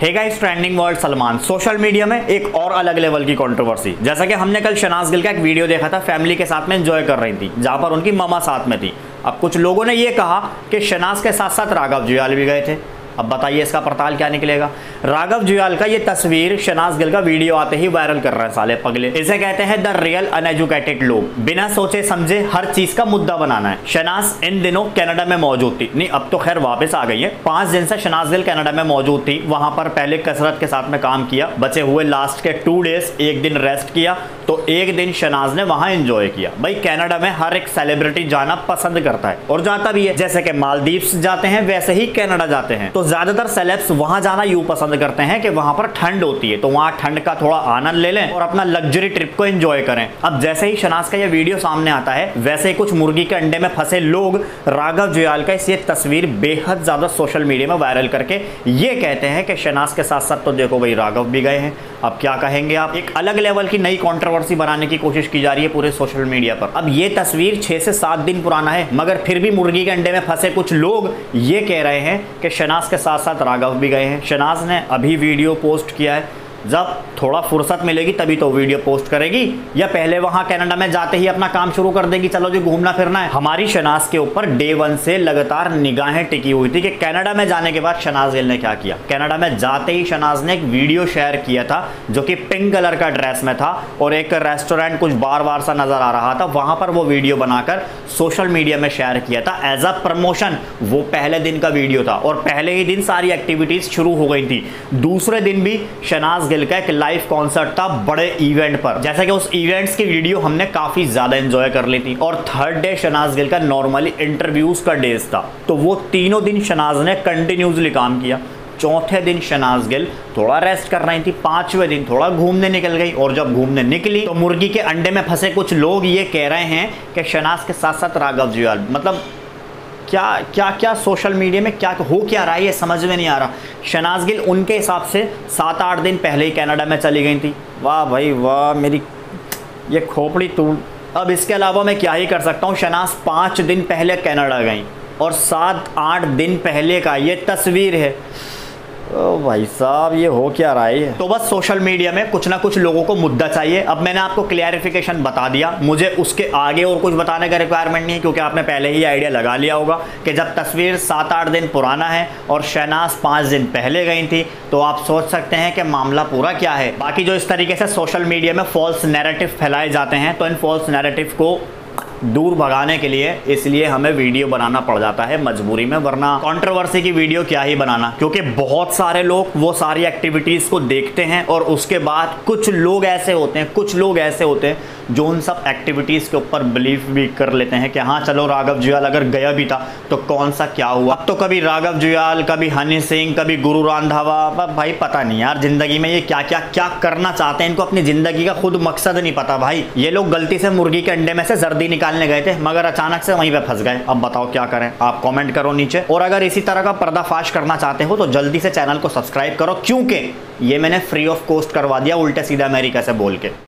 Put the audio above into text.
Hey guys trending world Salman. Social media में एक और अलग लेवल की कंट्रोवर्सी जैसा कि हमने कल शनाज गिल का एक वीडियो देखा था फैमिली के साथ में एंजॉय कर रही थी, जहाँ पर उनकी मामा साथ में थी। अब कुछ लोगों ने ये कहा कि शनाज के साथ साथ राघव जुयाल भी गए थे। अब बताइए इसका पड़ताल क्या निकलेगा? राघव जुयाल का ये तस्वीर शनाज गिल का वीडियो आते ही वायरल कर रहे हैं साले पगले। इसे कहते हैं द रियल अनएजुकेटेड लोग। बिना सोचे समझे हर चीज़ का मुद्दा बनाना है। शनाज इन दिनों कनाडा में मौजूद थी। नहीं, अब तो खैर वापस आ गई है। पाँच दिन से शनाज गिल कनाडा में मौजूद थी। वहाँ पर पहले कसरत के साथ में काम किया। बचे हुए लास्ट के टू डेज़ एक दिन रेस्ट किया। एक दिन शनाज ने वहाँ एंजॉय किया। भाई कनाडा में हर एक सेलिब्रिटी जाना पसंद करता है और जाता भी है। जैसे कि मालदीव्स जाते हैं, वैसे ही कनाडा जाते हैं। तो ज़्यादातर सेलेब्स वहाँ जाना यूँ पसंद करते हैं कि वहाँ पर ठंड होती है। तो वहाँ ठंड का थोड़ा आनंद ले लें और अपना लग्जरी ट्रिप को एंजॉय करें। अब जैसे ही शनाज का यह वीडियो सामने आता है, वैसे ही कुछ मुर्गी के अंडे में फंसे लोग राघव जुयाल का इस तस्वीर बेहद ज़्यादा सोशल मीडिया में वायरल करके ये कहते हैं कि शनाज के साथ साथ तो देखो भाई राघव भी गए हैं। अब क्या कहेंगे आप? एक अलग लेवल की नई कंट्रोवर्सी बनाने की कोशिश की जा रही है पूरे सोशल मीडिया पर। अब ये तस्वीर छह से सात दिन पुराना है, मगर फिर भी मुर्गी के अंडे में फंसे कुछ लोग ये कह रहे हैं कि शनाज के साथ साथ राघव भी गए हैं। शनाज ने अभी वीडियो पोस्ट किया है जब थोड़ा फुर्सत मिलेगी तभी तो वीडियो पोस्ट करेगी, या पहले वहाँ कनाडा में जाते ही अपना काम शुरू कर देगी, चलो जी घूमना फिरना है। हमारी शनाज के ऊपर डे वन से लगातार निगाहें टिकी हुई थी कि कनाडा में जाने के बाद शनाज गिल ने क्या किया। कनाडा में जाते ही शनाज ने एक वीडियो शेयर किया था, जो कि पिंक कलर का ड्रेस में था, और एक रेस्टोरेंट कुछ बार बार सा नज़र आ रहा था। वहाँ पर वो वीडियो बनाकर सोशल मीडिया में शेयर किया था। एज अ प्रमोशन, वो पहले दिन का वीडियो था, और पहले ही दिन सारी एक्टिविटीज़ शुरू हो गई थी। दूसरे दिन भी शनाज गिल का एक लाइव कॉन्सर्ट था बड़े इवेंट पर। जैसा कि उस इवेंट्स की वीडियो हमने काफ़ी ज़्यादा एंजॉय कर ली थी। और थर्ड डे शनाज गिल का नॉर्मली इंटरव्यूज़ का डेज़ था। तो वो तीनों दिन शनाज ने कंटिन्यूसली काम किया। चौथे दिन शनाज गिल थोड़ा रेस्ट कर रही थी। पाँचवें दिन थोड़ा घूमने निकल गई। और जब घूमने निकली तो मुर्गी के अंडे में फंसे कुछ लोग ये कह रहे हैं कि शनाज के साथ साथ राघव जुयाल मतलब क्या क्या क्या सोशल मीडिया में क्या हो क्या रहा है ये समझ में नहीं आ रहा। शनाज गिल उनके हिसाब से सात आठ दिन पहले ही कनाडा में चली गई थी। वाह भाई, वाह, मेरी, ये खोपड़ी तू अब इसके अलावा मैं क्या ही कर सकता हूँ? शनाज पाँच दिन पहले कनाडा गई और सात आठ दिन पहले का ये तस्वीर है। भाई साहब, ये हो क्या रहा है तो बस सोशल मीडिया में कुछ ना कुछ लोगों को मुद्दा चाहिए। अब मैंने आपको क्लियरिफिकेशन बता दिया। मुझे उसके आगे और कुछ बताने का रिक्वायरमेंट नहीं है, क्योंकि आपने पहले ही आइडिया लगा लिया होगा कि जब तस्वीर सात आठ दिन पुराना है और शहनाज पाँच दिन पहले गई थी तो आप सोच सकते हैं कि मामला पूरा क्या है। बाकी जो इस तरीके से सोशल मीडिया में फॉल्स नैरेटिव फैलाए जाते हैं तो इन फॉल्स नैरेटिव को दूर भगाने के लिए इसलिए हमें वीडियो बनाना पड़ जाता है मजबूरी में, वरना कंट्रोवर्सी की वीडियो क्या ही बनाना। क्योंकि बहुत सारे लोग वो सारी एक्टिविटीज़ को देखते हैं और उसके बाद कुछ लोग ऐसे होते हैं, कुछ लोग ऐसे होते हैं जो उन सब एक्टिविटीज़ के ऊपर बिलीव भी कर लेते हैं कि हाँ चलो राघव जुयाल अगर गया भी था तो कौन सा क्या हुआ? अब तो कभी राघव जुयाल, कभी हनी सिंह, कभी गुरु रांधावा भाई पता नहीं यार, ज़िंदगी में ये क्या क्या क्या करना चाहते हैं, इनको अपनी ज़िंदगी का खुद मकसद नहीं पता भाई। ये लोग गलती से मुर्गी के अंडे में से जर्दी निकालने गए थे, मगर अचानक से वहीं पर फंस गए। अब बताओ क्या करें? आप कॉमेंट करो नीचे। और अगर इसी तरह का पर्दाफाश करना चाहते हो तो जल्दी से चैनल को सब्सक्राइब करो, क्योंकि ये मैंने फ्री ऑफ़ कॉस्ट करवा दिया, उल्टे सीधा अमेरिका से बोल के।